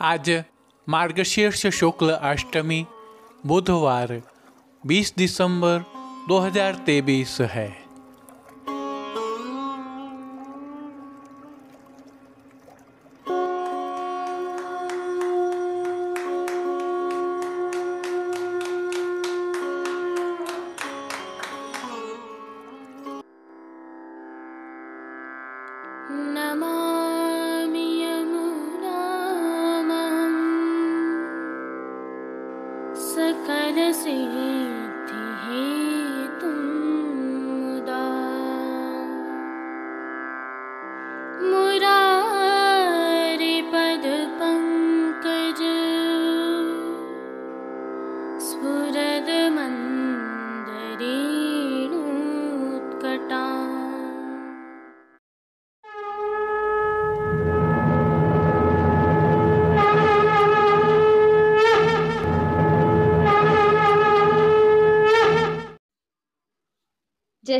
आज मार्गशीर्ष शुक्ल अष्टमी बुधवार 20 दिसंबर 2023 है।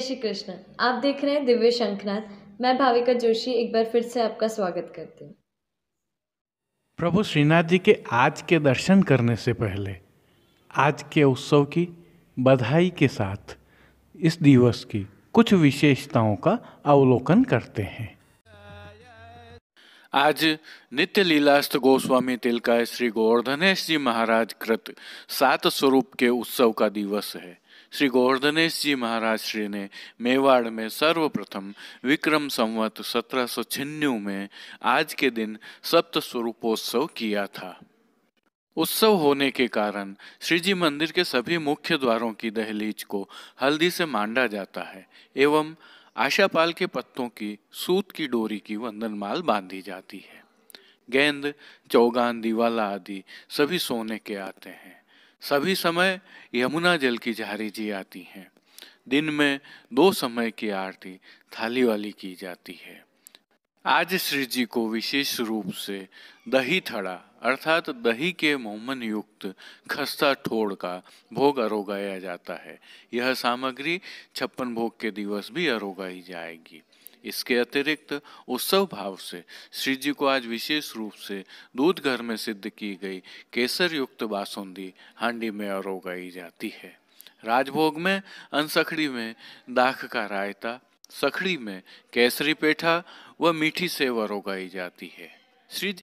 श्री कृष्ण आप देख रहे हैं दिव्य शंखनाथ मैं भाविका जोशी एक बार फिर से आपका स्वागत करती हूँ। प्रभु श्रीनाथ जी के आज के दर्शन करने से पहले आज के उत्सव की बधाई के साथ इस दिवस की कुछ विशेषताओं का अवलोकन करते हैं। आज नित्य लीलास्त गोस्वामी तिलकाय श्री गोवर्धनेश जी महाराज कृत सात स्वरूप के उत्सव का दिवस है। श्री गोवर्धनेश जी महाराज श्री ने मेवाड़ में सर्वप्रथम विक्रम संवत सत्रह में आज के दिन सप्त स्वरूपोत्सव किया था। उत्सव होने के कारण श्रीजी मंदिर के सभी मुख्य द्वारों की दहलीज को हल्दी से मांडा जाता है एवं आशापाल के पत्तों की, सूत की डोरी की वंदनमाल बांधी जाती है। गेंद, चौगान, दीवाला आदि सभी सोने के आते हैं। सभी समय यमुना जल की झारी जी आती हैं। दिन में दो समय की आरती थाली वाली की जाती है। आज श्री जी को विशेष रूप से दही थड़ा, अर्थात दही के मोमन युक्त खस्ता ठोड़ का भोग अरोगाया जाता है। यह सामग्री छप्पन भोग के दिवस भी अरोगाई जाएगी। इसके अतिरिक्त उत्सव भाव से श्री जी को आज विशेष रूप से दूध घर में सिद्ध की गई केसर युक्त बासुंदी हांडी में और उगाई जाती है। राजभोग में, अनसखड़ी में दाख का रायता, सखड़ी में केसरी पेठा व मीठी सेवर उगाई जाती है। श्री जी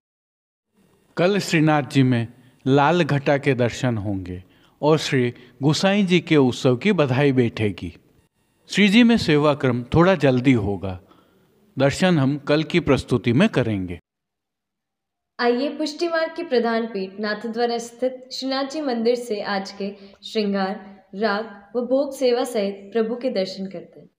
कल श्रीनाथ जी में लाल घटा के दर्शन होंगे और श्री गुसाई जी के उत्सव की बधाई बैठेगी। श्री जी में सेवा क्रम थोड़ा जल्दी होगा। दर्शन हम कल की प्रस्तुति में करेंगे। आइए पुष्टि मार्ग की प्रधान पीठ नाथद्वारा स्थित श्रीनाथ जी मंदिर से आज के श्रृंगार, राग व भोग सेवा सहित प्रभु के दर्शन करते हैं।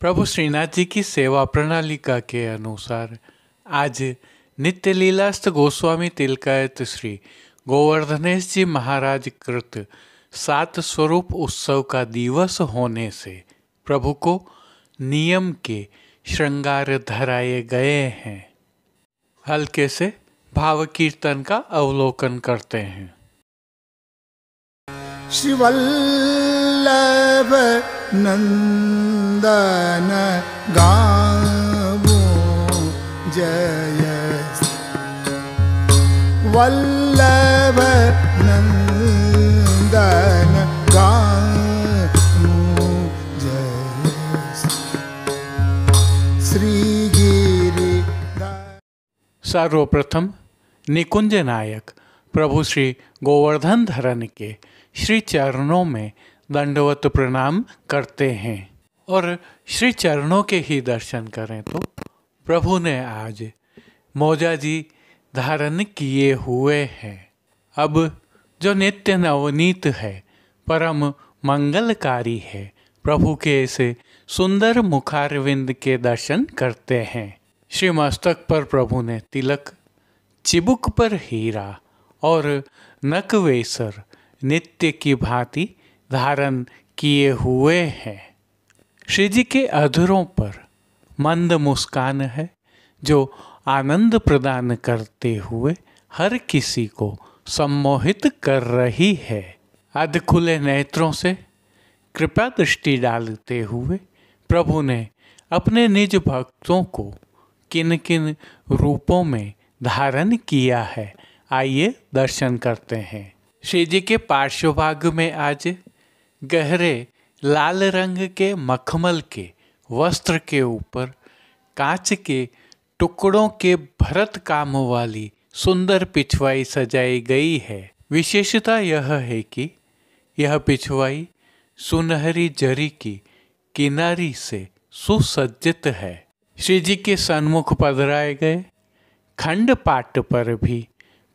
प्रभु श्रीनाथ जी की सेवा प्रणालिका के अनुसार आज नित्य लीलास्त गोस्वामी तिलकायत श्री गोवर्धनेश जी महाराज कृत सात स्वरूप उत्सव का दिवस होने से प्रभु को नियम के श्रृंगार धराए गए हैं। हल्के से भाव कीर्तन का अवलोकन करते हैं। शिवल्लभ नन्दन गावो जय। वल्लभ नन्दन गावो जय। श्रीगिरि सर्वप्रथम निकुंज नायक, प्रभु श्री गोवर्धन धरन के श्री चरणों में दंडवत प्रणाम करते हैं। और श्री चरणों के ही दर्शन करें तो प्रभु ने आज मौजा जी धारण किए हुए हैं। अब जो नित्य नवनीत है, परम मंगलकारी है, प्रभु के ऐसे सुंदर मुखारविंद के दर्शन करते हैं। श्री मस्तक पर प्रभु ने तिलक, चिबुक पर हीरा और नकवेसर नित्य की भांति धारण किए हुए हैं। श्री जी के अधरों पर मंद मुस्कान है, जो आनंद प्रदान करते हुए हर किसी को सम्मोहित कर रही है। अध खुले नेत्रों से कृपा दृष्टि डालते हुए प्रभु ने अपने निज भक्तों को किन किन रूपों में धारण किया है, आइए दर्शन करते हैं। श्री जी के पार्श्वभाग में आज गहरे, लाल रंग के मखमल के, वस्त्र के ऊपर, कांच के टुकड़ों के भरत काम वाली सुंदर पिछवाई सजाई गई है। विशेषता यह है कि यह पिछवाई सुनहरी जरी की किनारी से सुसज्जित है। श्री जी के सन्मुख पधराए गए खंड पाट पर भी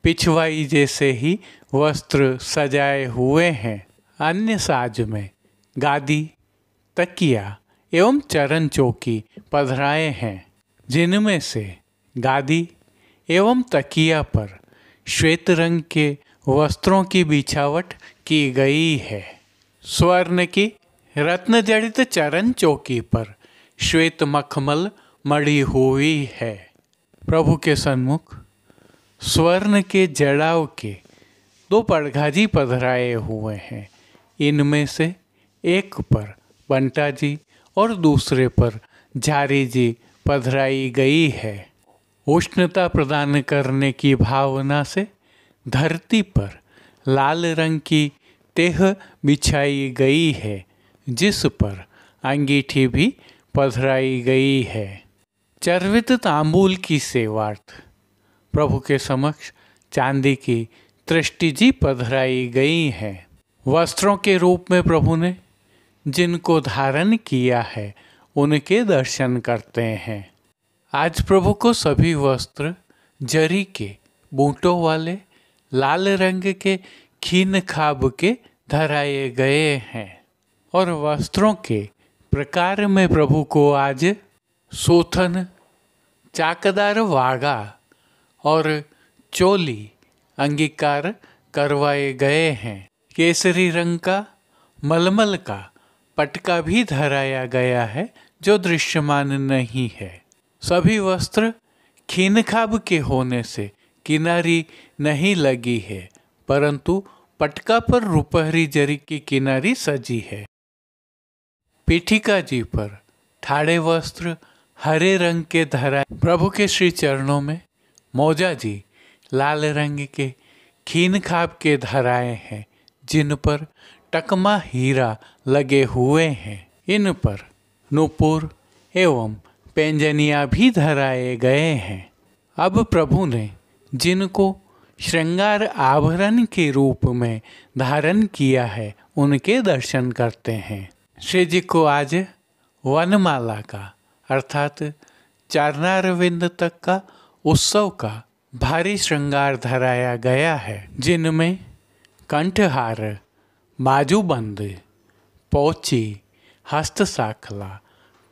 पिछवाई जैसे ही वस्त्र सजाए हुए हैं। अन्य साज में गादी, तकिया एवं चरण चौकी पधराए हैं, जिनमें से गादी एवं तकिया पर श्वेत रंग के वस्त्रों की बिछावट की गई है। स्वर्ण की रत्न जड़ित चरण चौकी पर श्वेत मखमल मड़ी हुई है। प्रभु के सन्मुख स्वर्ण के जड़ाव के दो पड़घाजी पधराए हुए हैं। इनमें से एक पर बंटा जी और दूसरे पर झारी जी पधराई गई है। उष्णता प्रदान करने की भावना से धरती पर लाल रंग की तेह बिछाई गई है, जिस पर अंगीठी भी पधराई गई है। चर्वित तांबूल की सेवार्थ, प्रभु के समक्ष चांदी की दृष्टि जी पधराई गई है। वस्त्रों के रूप में प्रभु ने जिनको धारण किया है, उनके दर्शन करते हैं। आज प्रभु को सभी वस्त्र, जरी के, बूटों वाले, लाल रंग के, खीन खाब के धराए गए हैं। और वस्त्रों के प्रकार में प्रभु को आज सोथन, चाकदार वागा और चोली अंगीकार करवाए गए हैं। केसरी रंग का, मलमल का पटका भी धराया गया है, जो दृश्यमान नहीं है। सभी वस्त्र खीन खाब के होने से किनारी नहीं लगी है, परंतु पटका पर रुपहरी जरी की किनारी सजी है। पीठिका जी पर ठाड़े वस्त्र हरे रंग के धरा प्रभु के श्री चरणों में मौजा जी लाल रंग के खीन खाब के धराए हैं। जिन पर टकमा हीरा लगे हुए हैं, इन पर नुपुर एवं पेंजनिया भी धराए गए हैं। अब प्रभु ने जिनको श्रृंगार आभरण के रूप में धारण किया है, उनके दर्शन करते हैं। श्री जी को आज वनमाला का, अर्थात चारनारविंद तक का उत्सव का भारी श्रृंगार धराया गया है, जिनमें कंठहार बाजूबंद पोची हस्तसाखला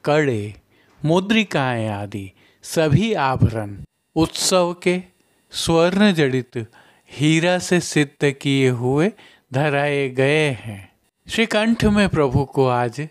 कड़े मुद्रिकाएँ आदि सभी आभरण उत्सव के स्वर्ण जड़ित हीरा से सिद्ध किए हुए धराए गए हैं श्रीकंठ में प्रभु को आज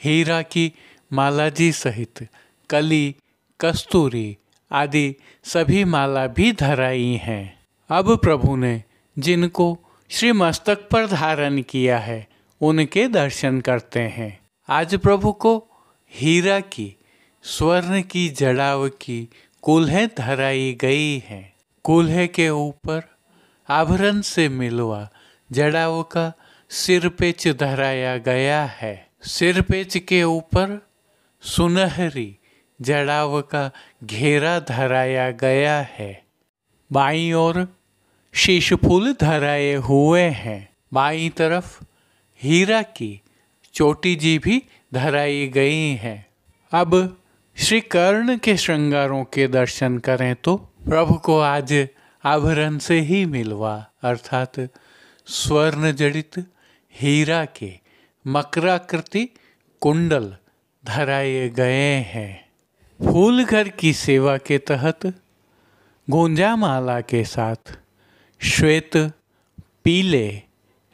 हीरा की मालाजी सहित कली कस्तूरी आदि सभी माला भी धराई हैं अब प्रभु ने जिनको श्री मस्तक पर धारण किया है, उनके दर्शन करते हैं। आज प्रभु को हीरा की, स्वर्ण की, जड़ाव की कुल्हें धराई गई है। कुल्हे के ऊपर आभरण से मिलवा जड़ाव का सिरपेच धराया गया है। सिरपेच के ऊपर सुनहरी जड़ाव का घेरा धराया गया है। बाई ओर शीश फूल धराए हुए हैं। बाई तरफ़ हीरा की चोटी जी भी धराई गई हैं। अब श्री कर्ण के श्रृंगारों के दर्शन करें तो प्रभु को आज आभरण से ही मिलवा, अर्थात स्वर्ण जड़ित हीरा के मकराकृति कुंडल धराए गए हैं। फूल घर की सेवा के तहत गोंजा माला के साथ श्वेत, पीले,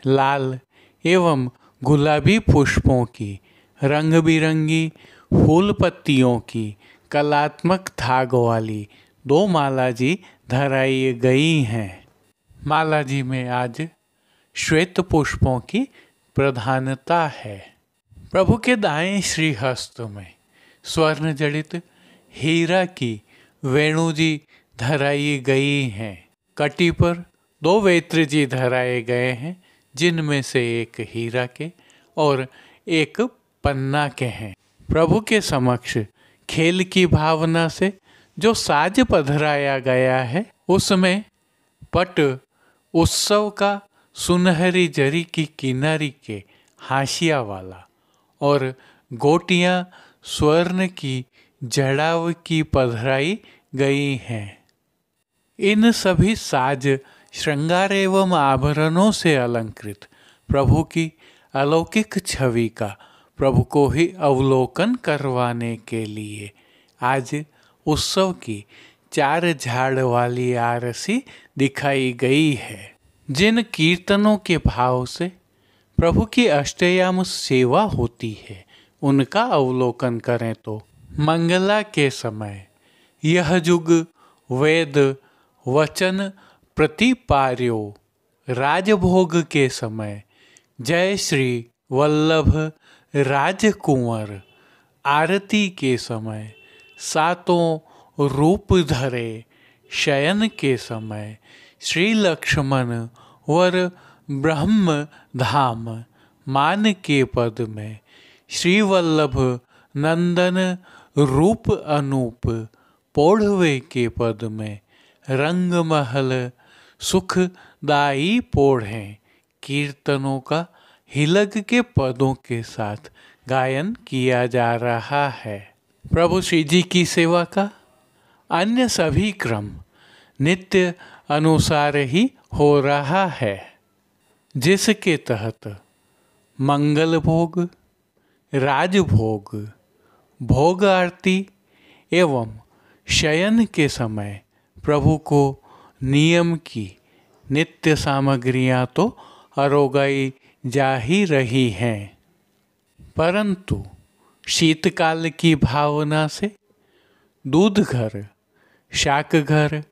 लाल एवं गुलाबी पुष्पों की रंग बिरंगी फूल पत्तियों की कलात्मक धाग वाली दो माला जी धराई गई हैं। माला जी में आज श्वेत पुष्पों की प्रधानता है। प्रभु के दाएँ श्री हस्त में स्वर्ण जड़ित हीरा की वेणु जी धराई गई हैं। कटी पर दो वेत्र जी धराए गए हैं, जिनमें से एक हीरा के और एक पन्ना के हैं। प्रभु के समक्ष खेल की भावना से जो साज पधराया गया है, उसमें पट उत्सव का सुनहरी जरी की किनारी के हाशिया वाला और गोटियाँ स्वर्ण की जड़ाव की पधराई गई हैं। इन सभी साज श्रृंगार एवं आभरणों से अलंकृत। प्रभु की अलौकिक छवि का प्रभु को ही अवलोकन करवाने के लिए। आज उत्सव की चार झाड़ वाली आरसी दिखाई गई है। जिन कीर्तनों के भाव से प्रभु की अष्टयाम सेवा होती है, उनका अवलोकन करें तो मंगला के समय। यह युग वेद, वचन प्रतिपार्यो राजभोग के समय। जय श्री वल्लभ राजकुंवर, आरती के समय। सातों रूप धरे शयन के समय। श्री लक्ष्मण वर ब्रह्म धाम मान के पद में। श्री वल्लभ नंदन रूप अनूप पौढ़वे के पद में। रंग सुखदाई पोढ़ें कीर्तनों का हिलग के पदों के साथ गायन किया जा रहा है। प्रभु श्री जी की सेवा का अन्य सभी क्रम नित्य अनुसार ही हो रहा है, जिसके तहत मंगल भोग राजभोग भोग आरती एवं शयन के समय प्रभु को नियम की नित्य सामग्रियाँ तो अरोगाई जा ही रही हैं। परंतु शीतकाल की भावना से दूध घर, शाक घर,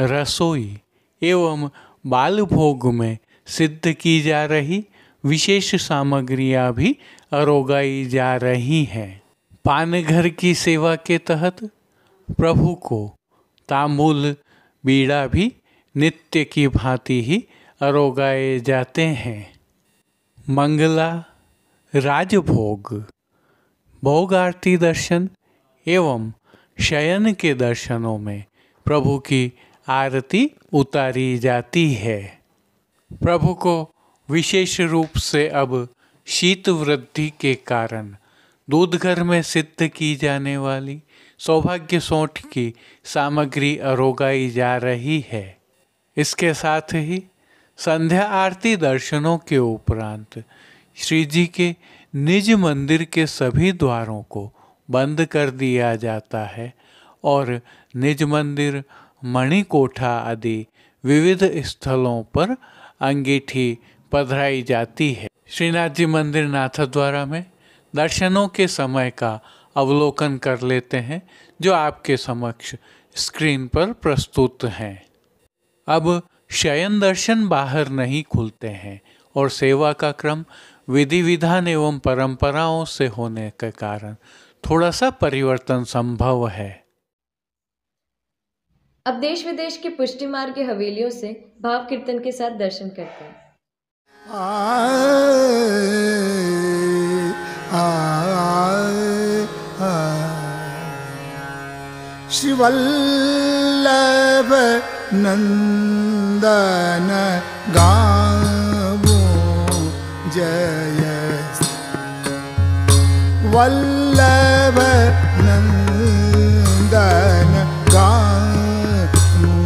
रसोई एवं बाल भोग में सिद्ध की जा रही विशेष सामग्रियाँ भी अरोगाई जा रही हैं। पान घर की सेवा के तहत प्रभु को तांबुल बीड़ा भी नित्य की भांति ही अरोगाए जाते हैं। मंगला, राजभोग भोग आरती दर्शन एवं शयन के दर्शनों में प्रभु की आरती उतारी जाती है। प्रभु को विशेष रूप से अब शीत वृद्धि के कारण दूध घर में सिद्ध की जाने वाली सौभाग्य सौठ की सामग्री अरोगाई जा रही है। इसके साथ ही संध्या आरती दर्शनों के उपरांत श्री जी के निज मंदिर के सभी द्वारों को बंद कर दिया जाता है और निज मंदिर, मणिकोठा आदि विविध स्थलों पर अंगीठी पधराई जाती है। श्रीनाथ जी मंदिर नाथद्वारा में दर्शनों के समय का अवलोकन कर लेते हैं, जो आपके समक्ष स्क्रीन पर प्रस्तुत हैं। अब शयन दर्शन बाहर नहीं खुलते हैं और सेवा का क्रम विधि विधान एवं परंपराओं से होने के कारण थोड़ा सा परिवर्तन संभव है। अब देश विदेश की पुष्टि मार्ग की हवेलियों से भाव कीर्तन के साथ दर्शन करते हैं। श्रीवल्लभ नन्दन गावो जय। वल्लभ नन्दन गावो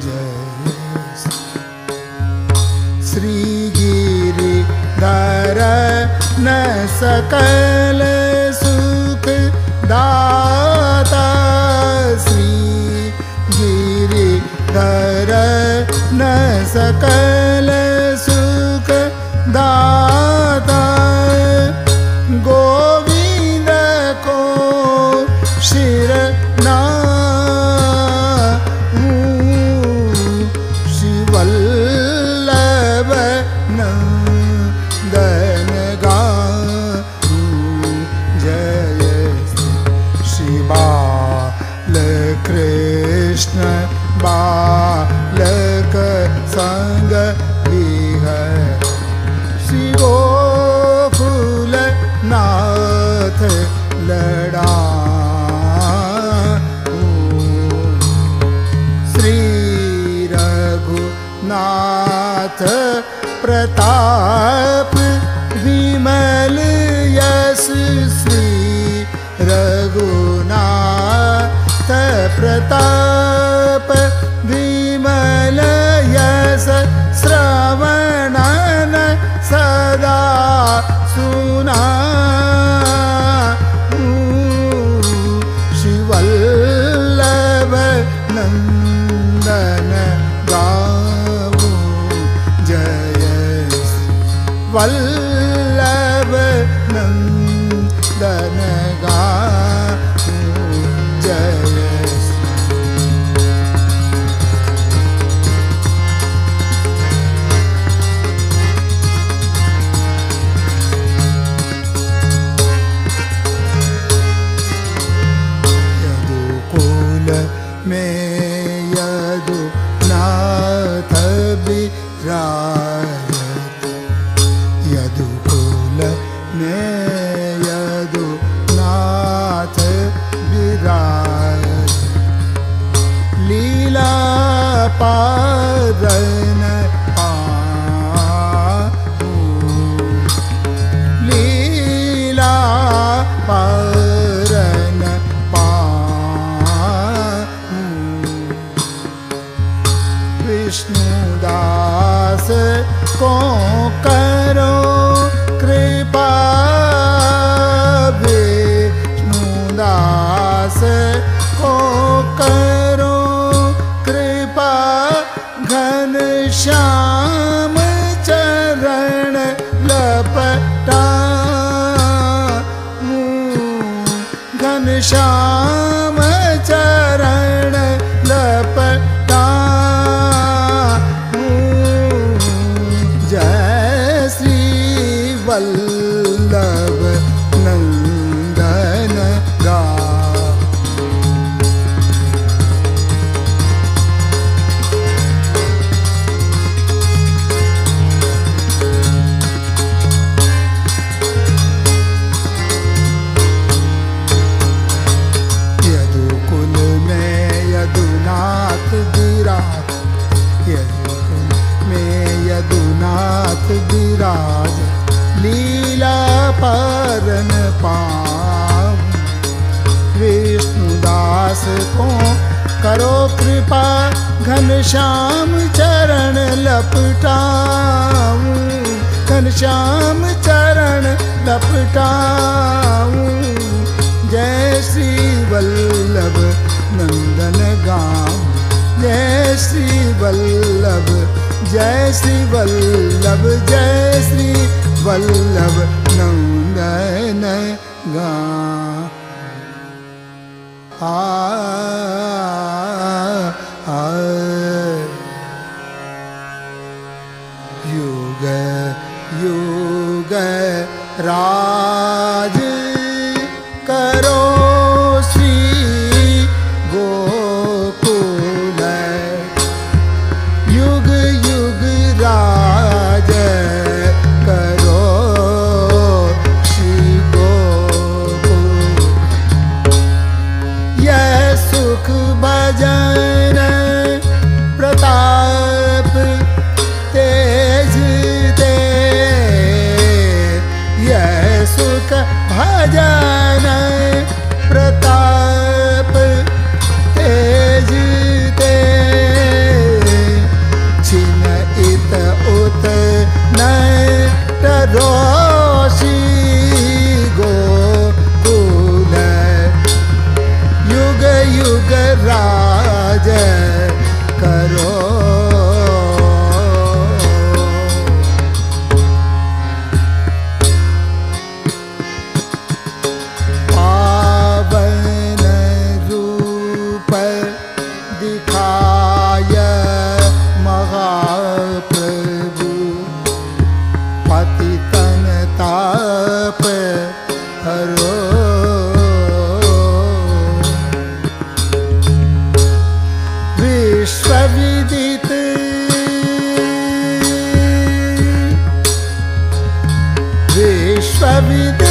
जय। श्रीगिरिधर न सकल कर रघुनाथ प्रताप विमल यश श्री रघुनाथ प्रताप। वल्लभ नन्दन गा आ Sfăvidite Sfăvidite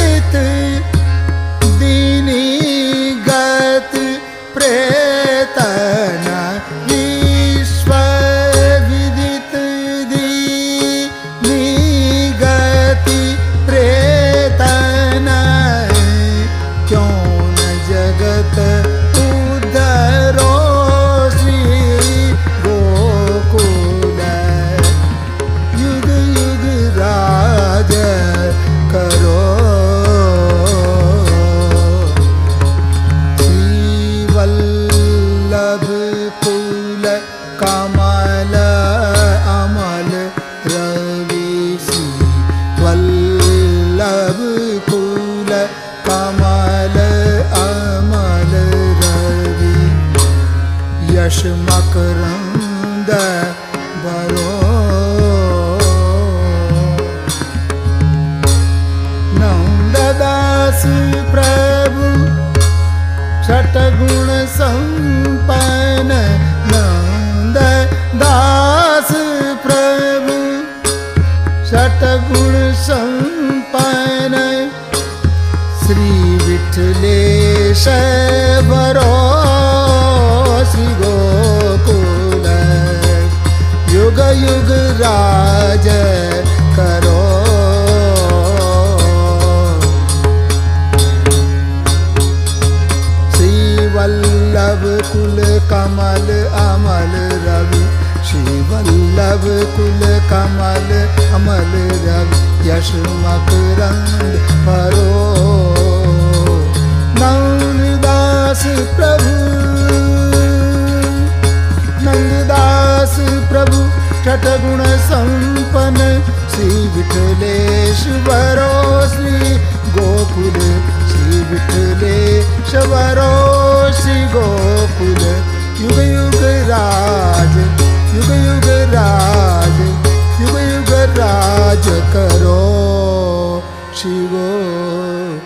Chigo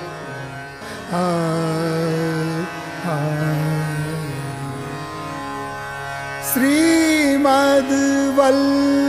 Srimad Vallabha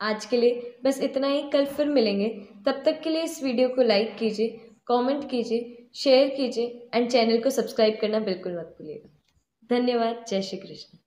आज के लिए बस इतना ही। कल फिर मिलेंगे। तब तक के लिए इस वीडियो को लाइक कीजिए कमेंट कीजिए शेयर कीजिए एंड चैनल को सब्सक्राइब करना बिल्कुल मत भूलिएगा। धन्यवाद। जय श्री कृष्ण।